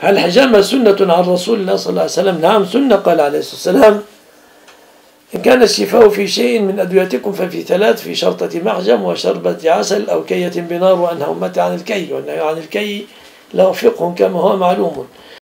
هل الحجامة سنة عن رسول الله صلى الله عليه وسلم؟ نعم سنة قال عليه الصلاة والسلام. إن كان الشفاء في شيء من أدويتكم ففي ثلاث في شرطة محجم وشربة عسل أو كية بنار وأنهى أمتي عن الكي والنهي عن الكي له فقه كما هو معلوم.